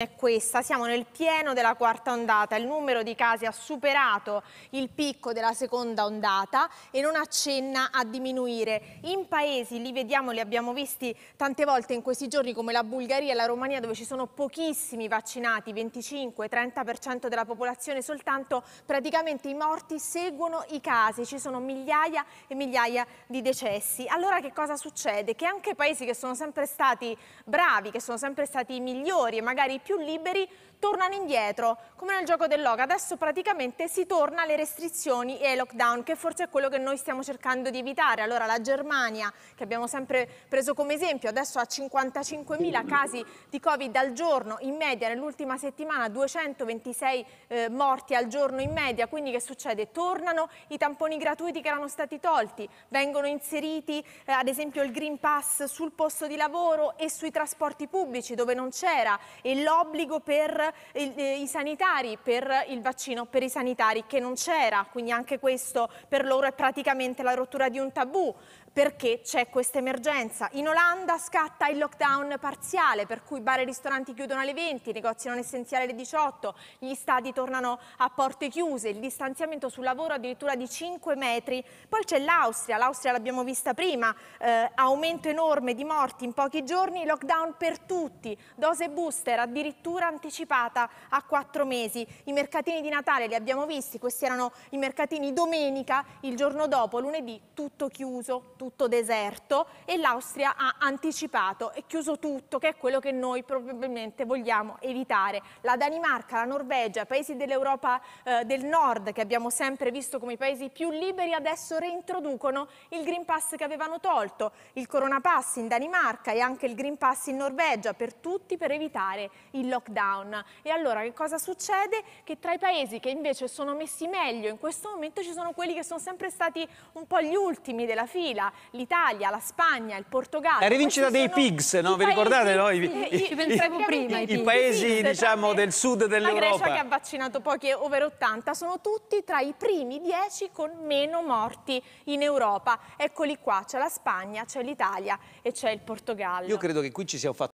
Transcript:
è questa, siamo nel pieno della quarta ondata, il numero di casi ha superato il picco della seconda ondata e non accenna a diminuire. In paesi, li vediamo, li abbiamo visti tante volte in questi giorni come la Bulgaria e la Romania dove ci sono pochissimi vaccinati, 25-30% della popolazione soltanto, praticamente i morti seguono i casi, ci sono migliaia e migliaia di decessi. Allora che cosa succede? Che anche paesi che sono sempre stati bravi, che sono sempre stati migliori e magari più liberi tornano indietro, come nel gioco dell'oca. Adesso praticamente si torna alle restrizioni e ai lockdown, che forse è quello che noi stiamo cercando di evitare. Allora la Germania, che abbiamo sempre preso come esempio, adesso ha 55.000 casi di Covid al giorno, in media nell'ultima settimana 226 eh, morti al giorno in media, quindi che succede? Tornano i tamponi gratuiti che erano stati tolti, vengono inseriti eh, ad esempio il Green Pass sul posto di lavoro e sui trasporti pubblici dove non c'era e l'obbligo per il, eh, i sanitari, per il vaccino per i sanitari che non c'era, quindi anche questo per loro è praticamente la rottura di un tabù perché c'è questa emergenza. In Olanda scatta il lockdown parziale, per cui bar e ristoranti chiudono alle 20, i negozi non essenziali alle 18, gli stadi tornano a porte chiuse, il distanziamento sul lavoro addirittura di 5 metri. Poi c'è l'Austria, l'Austria l'abbiamo vista prima, eh, aumento enorme di morti in pochi giorni, lockdown per tutti, dose booster addirittura anticipata a 4 mesi. I mercatini di Natale li abbiamo visti, questi erano i mercatini domenica, il giorno dopo, lunedì, tutto chiuso, tutto deserto e l'Austria ha anticipato e chiuso tutto, che è quello che noi probabilmente vogliamo evitare. La Danimarca, la Norvegia, paesi dell'Europa eh, del Nord che abbiamo sempre visto come i paesi più liberi, adesso reintroducono il Green Pass che avevano tolto, il Corona Pass in Danimarca e anche il Green Pass in Norvegia, per tutti per evitare il lockdown. E allora che cosa succede? Che tra i paesi che invece sono messi meglio in questo momento ci sono quelli che sono sempre stati un po' gli ultimi della fila, l'Italia, la Spagna, il Portogallo. La rivincita dei pigs, no? Vi ricordate? No? I, i, pensavo prima. I, i paesi, diciamo, del sud dell'Europa. La Grecia che ha vaccinato pochi over 80 sono tutti tra i primi 10 con meno morti in Europa. Eccoli qua, c'è la Spagna, c'è l'Italia e c'è il Portogallo. Io credo che qui ci sia un fatto